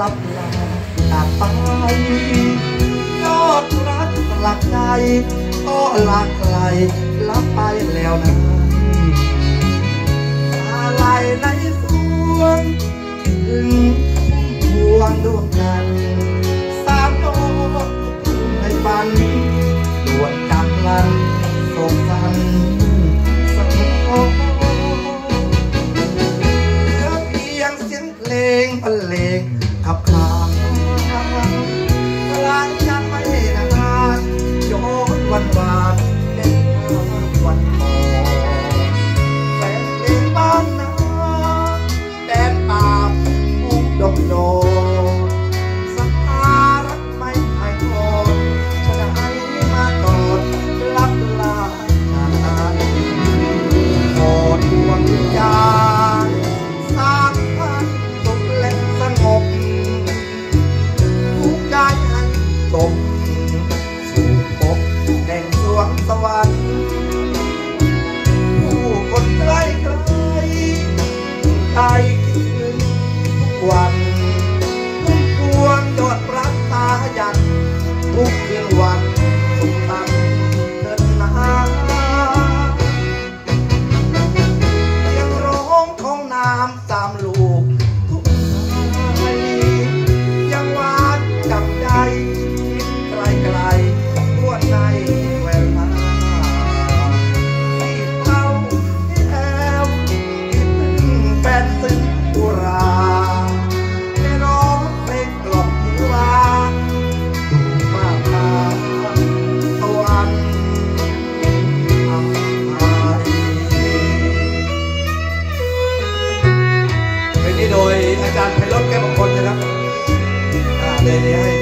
ลับหลาตาไปยอดรักหลักใจก็หลักไหลลับไปแล้วนะ เลงบรรเลงขับคลางพลังช้างไม่นานโยนวันวาน Oh. Hallelujah.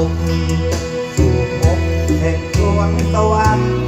สุขสุขแห่งดวงสวรรค์